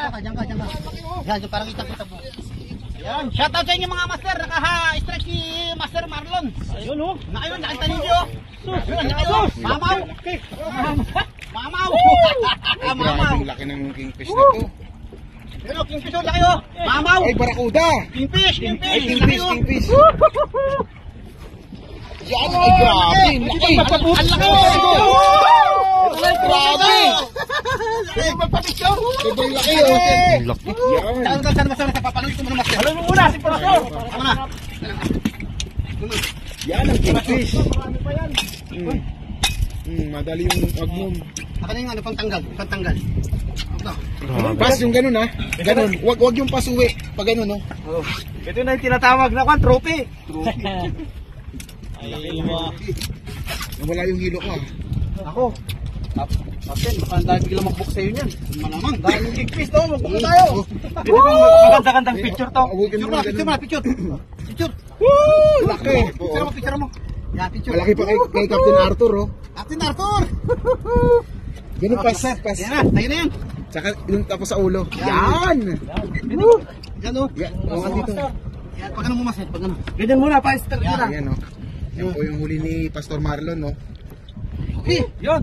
Diyan ka, diyan ka. Yan, yung parang kita-kita po. Yan, shoutout sa inyo mga master. Nakaha-strike si Master Marlon. Ayun oh. Na ayun, nakita ninyo. Yun, ayun. Mamaw. Mamaw. Mamaw. Grabe, laki ng kingfish na to. Yun o, kingfish o, laki o. Mamaw. Ay, barakuda! Kingfish, kingfish. Ay, kingfish, Laki, kingfish. Yan, ay, grabe, laki. Ang laki o. Grabe. Laki, magpapicture. Sobrang laki, oh. Ang laki. Yan. Saan ka, saan ko na master. Alam mo muna si Professor. Tama na. Yan ang kingfish. Mm. Mm, madali yung magnum. Ako na yung ano. Pangtanggal. Ito. Pas yung ganun ha. Ganun. Wag wag yung pasuwi. Pag ganun no. Oh. Ito na yung tinatawag na kwan, trophy. Ay, Nawala yung hilo ko ha. Ako. Kapten, dami biglang mag-book sa'yo niyan. Malamang. Daming kikpis to, mag-book na tayo. Ito bang maganda-gandang picture to. Picture mo picture mo, picture. Picture. Laki. Picture mo, picture mo. Yan, picture. Malaki pa kay, kay Captain Arthur oh. Captain Arthur. Ganun pas. Pas. Yan na, tayo na yan. Tsaka yung tapos sa ulo. Yan. Yan o. Yan. Oh, dito. Yan, pag ano mo master, pag ano. Ganyan muna, pa-start Yan. Ayan oh. Yan po yung huli ni Pastor Marlon no. Okay. Yun.